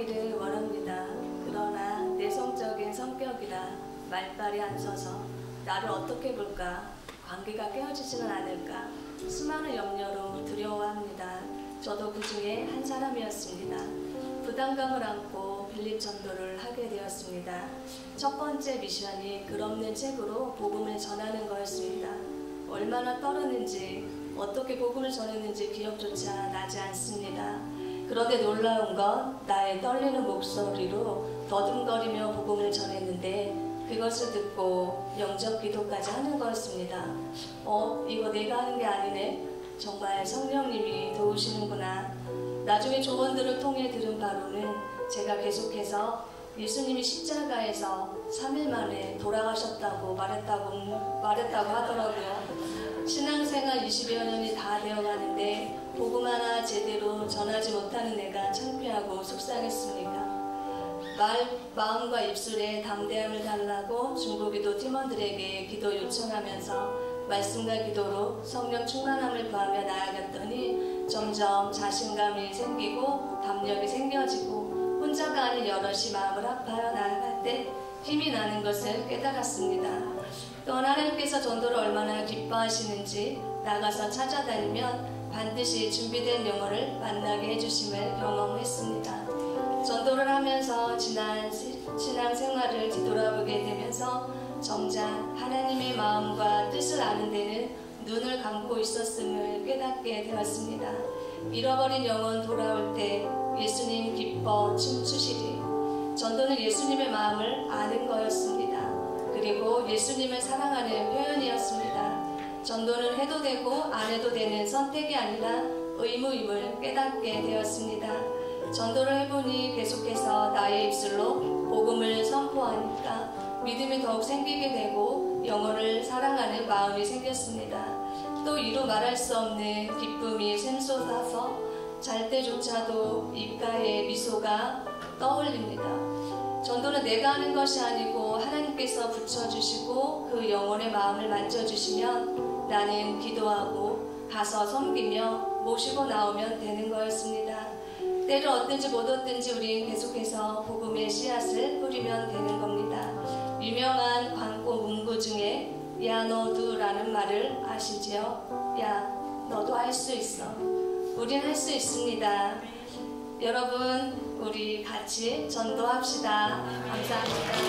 만나기를 원합니다. 그러나 내성적인 성격이라 말빨이 안 서서 나를 어떻게 볼까 관계가 깨어지지는 않을까 수많은 염려로 두려워합니다. 저도 그 중에 한 사람이었습니다. 부담감을 안고 빌립 전도를 하게 되었습니다. 첫 번째 미션이 글없는 책으로 복음을 전하는 거였습니다. 얼마나 떨었는지 어떻게 복음을 전했는지 기억조차 나지 않습니다. 그런데 놀라운 건 나의 떨리는 목소리로 더듬거리며 복음을 전했는데 그것을 듣고 영접 기도까지 하는 거였습니다. 어, 이거 내가 하는 게 아니네. 정말 성령님이 도우시는구나. 나중에 조언들을 통해 들은 바로는 제가 계속해서 예수님이 십자가에서 3일 만에 돌아가셨다고 말했다고, 말했다고 하더라고요. 신앙생활 20여 년이 다 되어가는데 복음 하나 제대로 전하지 못하는 내가 창피하고 속상했습니다. 말, 마음과 입술에 담대함을 달라고 중보기도 팀원들에게 기도 요청하면서 말씀과 기도로 성령 충만함을 구하며 나아갔더니 점점 자신감이 생기고 담력이 생겨지고 혼자가 아닌 여럿이 마음을 합하여 나아갈 때 힘이 나는 것을 깨달았습니다. 또 하나님께서 전도를 얼마나 기뻐하시는지 나가서 찾아다니면 반드시 준비된 영혼을 만나게 해주심을 경험했습니다. 전도를 하면서 지난 신앙생활을 뒤돌아보게 되면서 정작 하나님의 마음과 뜻을 아는 데는 눈을 감고 있었음을 깨닫게 되었습니다. 잃어버린 영혼 돌아올 때 예수님 기뻐 춤추시리. 전도는 예수님의 마음을 아는 거였습니다. 그리고 예수님을 사랑하는 표현이었습니다. 전도는 해도 되고 안 해도 되는 선택이 아니라 의무임을 깨닫게 되었습니다. 전도를 해보니 계속해서 나의 입술로 복음을 선포하니까 믿음이 더욱 생기게 되고 영어를 사랑하는 마음이 생겼습니다. 또 이루 말할 수 없는 기쁨이 샘솟아서 잘 때조차도 입가에 미소가 떠올립니다. 전도는 내가 하는 것이 아니고 하나님께서 붙여주시고 그 영혼의 마음을 만져주시면 나는 기도하고 가서 섬기며 모시고 나오면 되는 거였습니다. 때를 얻든지 못 얻든지 우린 계속해서 복음의 씨앗을 뿌리면 되는 겁니다. 유명한 광고 문구 중에 야 너도라는 말을 아시지요? 야 너도 할 수 있어. 우린 할 수 있습니다. 여러분 우리 같이 전도합시다. 감사합니다.